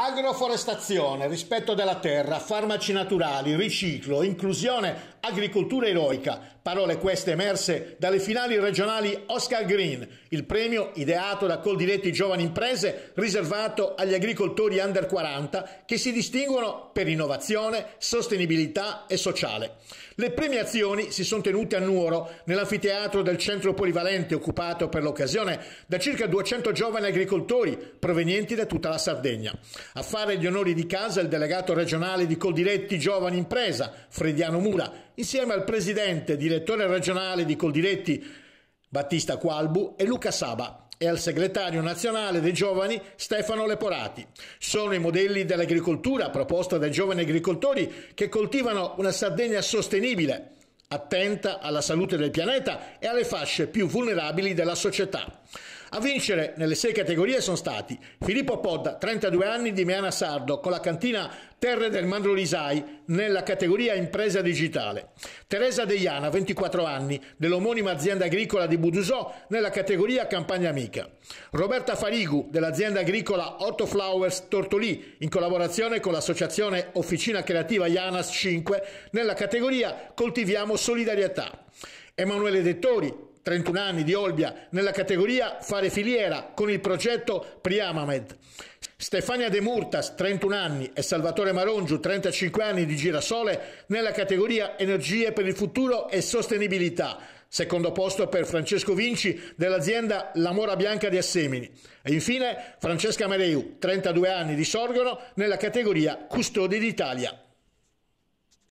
Agroforestazione, rispetto della terra, farmaci naturali, riciclo, inclusione, agricoltura eroica. Parole queste emerse dalle finali regionali Oscar Green, il premio ideato da Coldiretti Giovani Imprese riservato agli agricoltori under 40 che si distinguono per innovazione, sostenibilità e sociale. Le premiazioni si sono tenute a Nuoro, nell'anfiteatro del centro polivalente occupato per l'occasione da circa 200 giovani agricoltori provenienti da tutta la Sardegna. A fare gli onori di casa il delegato regionale di Coldiretti Giovani Impresa, Frediano Mura, insieme al presidente direttore regionale di Coldiretti, Battista Qualbu e Luca Saba e al segretario nazionale dei giovani Stefano Leporati. Sono i modelli dell'agricoltura proposta dai giovani agricoltori che coltivano una Sardegna sostenibile, attenta alla salute del pianeta e alle fasce più vulnerabili della società. A vincere nelle sei categorie sono stati Filippo Podda, 32 anni di Meana Sardo, con la cantina Terre del Mandrolisai nella categoria impresa digitale. Teresa Deiana, 24 anni, dell'omonima azienda agricola di Budusò nella categoria campagna amica. Roberta Farigu, dell'azienda agricola Otto Flowers Tortolì, in collaborazione con l'associazione Officina Creativa Ianas 5 nella categoria Coltiviamo Solidarietà. Emanuele Dettori, 31 anni di Olbia, nella categoria Fare filiera con il progetto Priamamed. Stefania De Murtas, 31 anni, e Salvatore Marongiu, 35 anni di Girasole, nella categoria Energie per il futuro e sostenibilità. Secondo posto per Francesco Vinci dell'azienda La Mora Bianca di Assemini. E infine Francesca Mereu, 32 anni di Sorgono, nella categoria Custodi d'Italia.